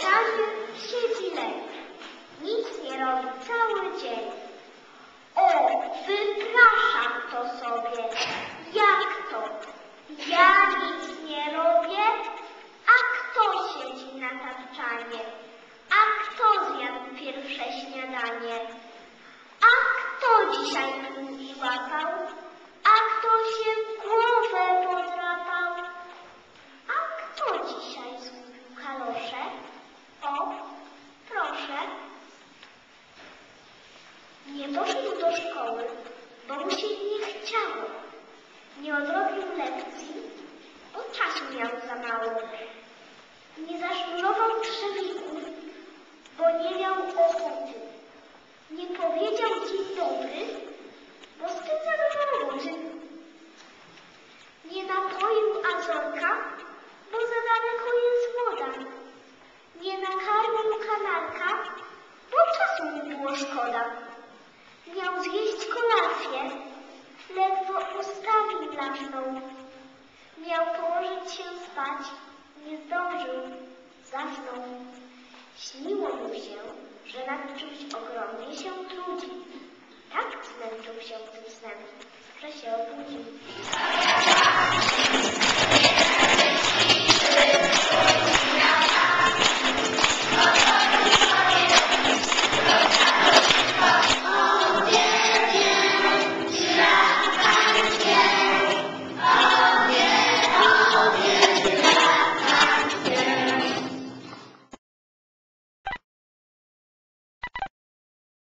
Prawie siedzi lek. Nic nie robi cały dzień. O, wypraszam to sobie. Jak to? Ja nic nie robię? A kto siedzi na tarczanie? A kto zjadł pierwsze śniadanie? A kto dzisiaj chciało. Nie odrobił lekcji, bo czasu miał za mało. Nie zasznurował trzewików, bo nie miał ochoty. Nie powiedział dzień dobry, bo z tym za dużo roboty. Nie napoił Azorka, bo za daleko jest woda. Nie nakarmił kanarka, bo czasu mu było szkoda. Miał zjeść kolację, ledwo ustami blasnął. Miał położyć się spać, nie zdążył, zasnął. Śniło mu się, że nad czymś ogromnie się trudzi. Tak zmęczył się tym snem, że się obudził.